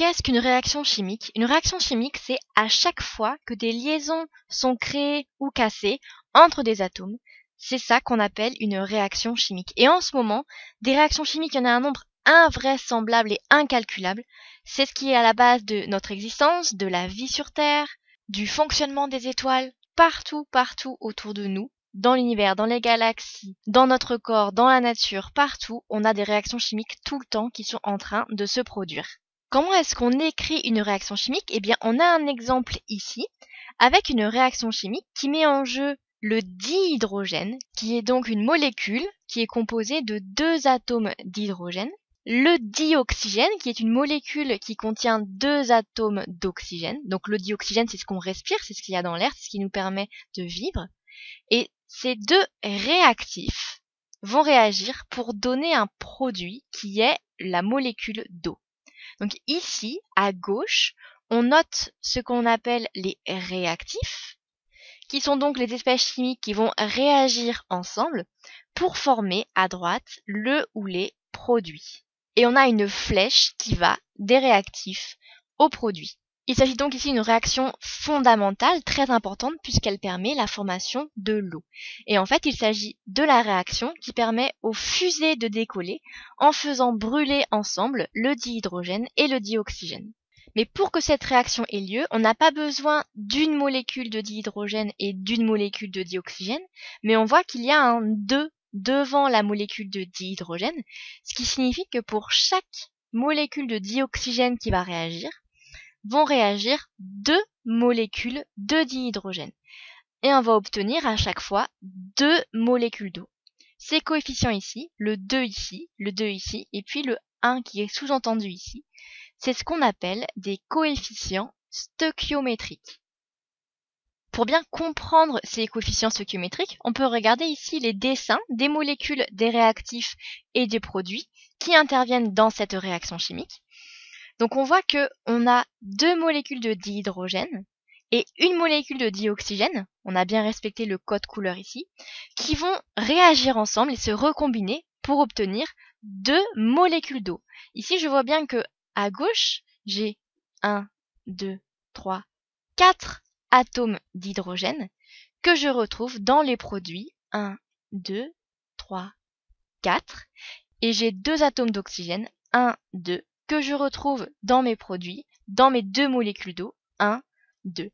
qu'est-ce qu'une réaction chimique? Une réaction chimique, c'est à chaque fois que des liaisons sont créées ou cassées entre des atomes. C'est ça qu'on appelle une réaction chimique. Et en ce moment, des réactions chimiques, il y en a un nombre invraisemblable et incalculable. C'est ce qui est à la base de notre existence, de la vie sur Terre, du fonctionnement des étoiles, partout, partout autour de nous, dans l'univers, dans les galaxies, dans notre corps, dans la nature, partout, on a des réactions chimiques tout le temps qui sont en train de se produire. Comment est-ce qu'on écrit une réaction chimique? Eh bien, on a un exemple ici avec une réaction chimique qui met en jeu le dihydrogène, qui est donc une molécule qui est composée de deux atomes d'hydrogène, le dioxygène, qui est une molécule qui contient deux atomes d'oxygène. Donc le dioxygène, c'est ce qu'on respire, c'est ce qu'il y a dans l'air, c'est ce qui nous permet de vivre. Et ces deux réactifs vont réagir pour donner un produit qui est la molécule d'eau. Donc ici, à gauche, on note ce qu'on appelle les réactifs, qui sont donc les espèces chimiques qui vont réagir ensemble pour former à droite le ou les produits. Et on a une flèche qui va des réactifs aux produits. Il s'agit donc ici d'une réaction fondamentale, très importante, puisqu'elle permet la formation de l'eau. Et en fait, il s'agit de la réaction qui permet aux fusées de décoller en faisant brûler ensemble le dihydrogène et le dioxygène. Mais pour que cette réaction ait lieu, on n'a pas besoin d'une molécule de dihydrogène et d'une molécule de dioxygène, mais on voit qu'il y a un 2 devant la molécule de dihydrogène, ce qui signifie que pour chaque molécule de dioxygène qui va réagir, vont réagir deux molécules de dihydrogène. Et on va obtenir à chaque fois deux molécules d'eau. Ces coefficients ici, le 2 ici, le 2 ici, et puis le 1 qui est sous-entendu ici, c'est ce qu'on appelle des coefficients stoichiométriques. Pour bien comprendre ces coefficients stoichiométriques, on peut regarder ici les dessins des molécules des réactifs et des produits qui interviennent dans cette réaction chimique. Donc on voit que on a deux molécules de dihydrogène et une molécule de dioxygène, on a bien respecté le code couleur ici, qui vont réagir ensemble et se recombiner pour obtenir deux molécules d'eau. Ici, je vois bien que à gauche, j'ai 1, 2, 3, 4 atomes d'hydrogène que je retrouve dans les produits 1, 2, 3, 4 et j'ai deux atomes d'oxygène 1, 2 que je retrouve dans mes produits, dans mes deux molécules d'eau, 1, 2.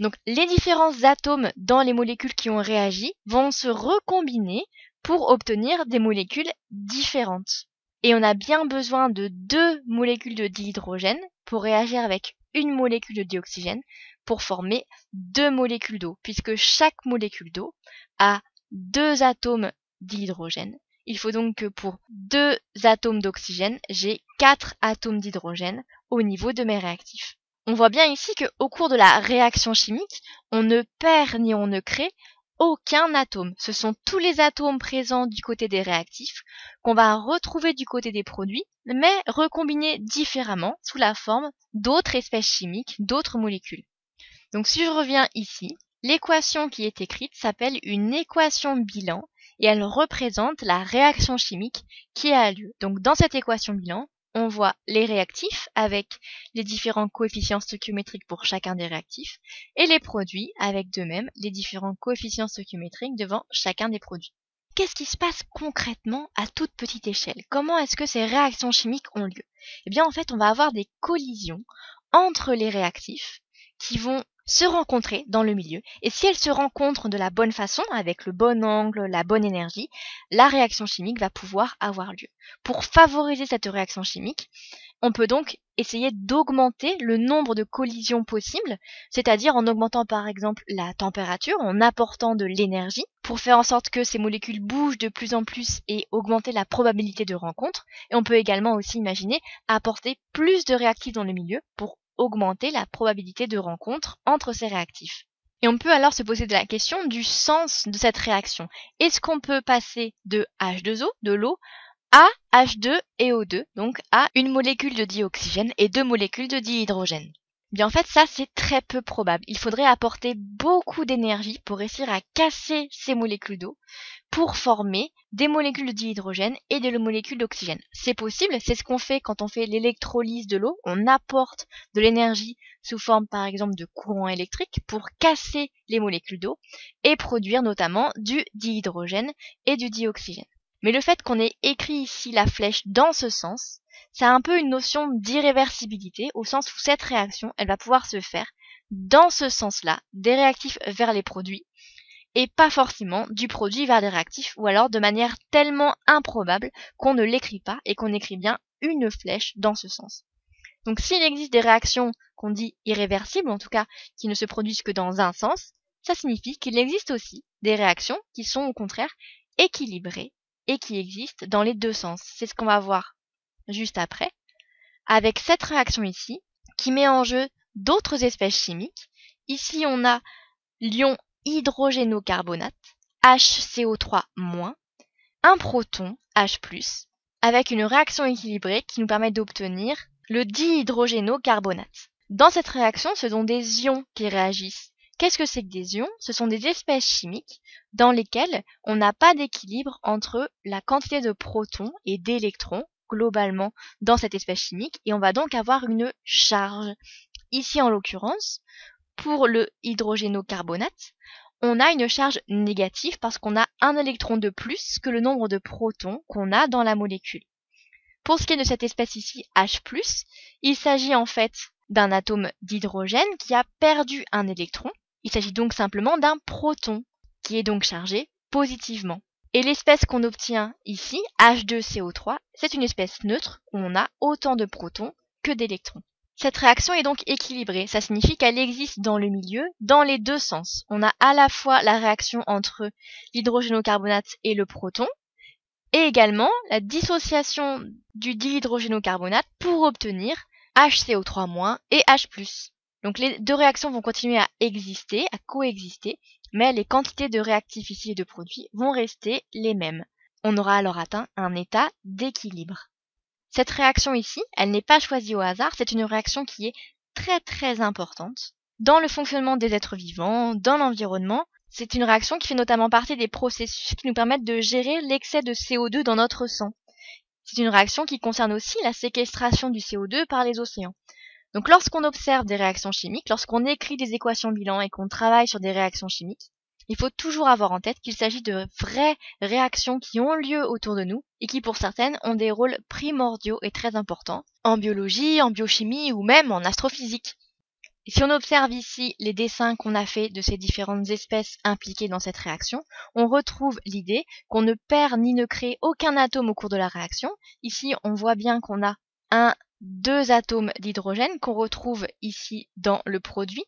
Donc les différents atomes dans les molécules qui ont réagi vont se recombiner pour obtenir des molécules différentes. Et on a bien besoin de deux molécules de dihydrogène pour réagir avec une molécule de dioxygène pour former deux molécules d'eau, puisque chaque molécule d'eau a deux atomes d'hydrogène il faut donc que pour deux atomes d'oxygène, j'ai quatre atomes d'hydrogène au niveau de mes réactifs. On voit bien ici qu'au cours de la réaction chimique, on ne perd ni on ne crée aucun atome. Ce sont tous les atomes présents du côté des réactifs qu'on va retrouver du côté des produits, mais recombinés différemment sous la forme d'autres espèces chimiques, d'autres molécules. Donc si je reviens ici, l'équation qui est écrite s'appelle une équation bilan et elle représente la réaction chimique qui a lieu. Donc dans cette équation bilan, on voit les réactifs avec les différents coefficients stoichiométriques pour chacun des réactifs et les produits avec de même les différents coefficients stoichiométriques devant chacun des produits. Qu'est-ce qui se passe concrètement à toute petite échelle? Comment est-ce que ces réactions chimiques ont lieu? Eh bien en fait on va avoir des collisions entre les réactifs qui vont se rencontrer dans le milieu. Et si elles se rencontrent de la bonne façon, avec le bon angle, la bonne énergie, la réaction chimique va pouvoir avoir lieu. Pour favoriser cette réaction chimique, on peut donc essayer d'augmenter le nombre de collisions possibles, c'est-à-dire en augmentant par exemple la température, en apportant de l'énergie, pour faire en sorte que ces molécules bougent de plus en plus et augmenter la probabilité de rencontre. Et on peut également aussi imaginer apporter plus de réactifs dans le milieu pour augmenter la probabilité de rencontre entre ces réactifs. Et on peut alors se poser la question du sens de cette réaction. Est-ce qu'on peut passer de H2O, de l'eau, à H2 et O2, donc à une molécule de dioxygène et deux molécules de dihydrogène? Bien en fait ça c'est très peu probable. Il faudrait apporter beaucoup d'énergie pour réussir à casser ces molécules d'eau pour former des molécules de dihydrogène et des molécules d'oxygène. C'est possible, c'est ce qu'on fait quand on fait l'électrolyse de l'eau. On apporte de l'énergie sous forme par exemple de courant électrique pour casser les molécules d'eau et produire notamment du dihydrogène et du dioxygène. Mais le fait qu'on ait écrit ici la flèche dans ce sens, c'est un peu une notion d'irréversibilité au sens où cette réaction, elle va pouvoir se faire dans ce sens-là, des réactifs vers les produits, et pas forcément du produit vers des réactifs, ou alors de manière tellement improbable qu'on ne l'écrit pas et qu'on écrit bien une flèche dans ce sens. Donc s'il existe des réactions qu'on dit irréversibles, en tout cas qui ne se produisent que dans un sens, ça signifie qu'il existe aussi des réactions qui sont au contraire équilibrées et qui existent dans les deux sens. C'est ce qu'on va voir juste après, avec cette réaction ici, qui met en jeu d'autres espèces chimiques. Ici, on a l'ion hydrogénocarbonate, HCO3-, un proton, H+, avec une réaction équilibrée qui nous permet d'obtenir le dihydrogénocarbonate. Dans cette réaction, ce sont des ions qui réagissent. Qu'est-ce que c'est que des ions? Ce sont des espèces chimiques dans lesquelles on n'a pas d'équilibre entre la quantité de protons et d'électrons globalement dans cette espèce chimique et on va donc avoir une charge. Ici en l'occurrence, pour le hydrogénocarbonate, on a une charge négative parce qu'on a un électron de plus que le nombre de protons qu'on a dans la molécule. Pour ce qui est de cette espèce ici, H+, il s'agit en fait d'un atome d'hydrogène qui a perdu un électron. Il s'agit donc simplement d'un proton qui est donc chargé positivement. Et l'espèce qu'on obtient ici, H2CO3, c'est une espèce neutre où on a autant de protons que d'électrons. Cette réaction est donc équilibrée, ça signifie qu'elle existe dans le milieu dans les deux sens. On a à la fois la réaction entre l'hydrogénocarbonate et le proton, et également la dissociation du dihydrogénocarbonate pour obtenir HCO3- et H+. Donc les deux réactions vont continuer à exister, à coexister, mais les quantités de réactifs ici et de produits vont rester les mêmes. On aura alors atteint un état d'équilibre. Cette réaction ici, elle n'est pas choisie au hasard, c'est une réaction qui est très très importante dans le fonctionnement des êtres vivants, dans l'environnement. C'est une réaction qui fait notamment partie des processus qui nous permettent de gérer l'excès de CO2 dans notre sang. C'est une réaction qui concerne aussi la séquestration du CO2 par les océans. Donc lorsqu'on observe des réactions chimiques, lorsqu'on écrit des équations bilan et qu'on travaille sur des réactions chimiques, il faut toujours avoir en tête qu'il s'agit de vraies réactions qui ont lieu autour de nous et qui pour certaines ont des rôles primordiaux et très importants en biologie, en biochimie ou même en astrophysique. Si on observe ici les dessins qu'on a fait de ces différentes espèces impliquées dans cette réaction, on retrouve l'idée qu'on ne perd ni ne crée aucun atome au cours de la réaction. Ici, on voit bien qu'on a un deux atomes d'hydrogène qu'on retrouve ici dans le produit.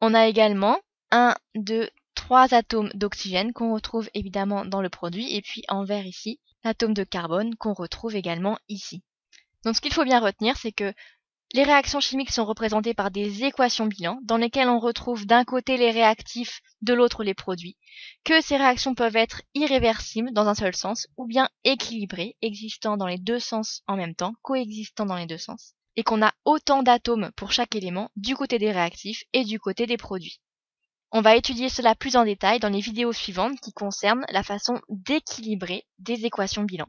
On a également un, deux, trois atomes d'oxygène qu'on retrouve évidemment dans le produit et puis en vert ici l'atome de carbone qu'on retrouve également ici. Donc ce qu'il faut bien retenir c'est que les réactions chimiques sont représentées par des équations bilan dans lesquelles on retrouve d'un côté les réactifs, de l'autre les produits, que ces réactions peuvent être irréversibles dans un seul sens ou bien équilibrées, existant dans les deux sens en même temps, coexistant dans les deux sens, et qu'on a autant d'atomes pour chaque élément du côté des réactifs et du côté des produits. On va étudier cela plus en détail dans les vidéos suivantes qui concernent la façon d'équilibrer des équations bilan.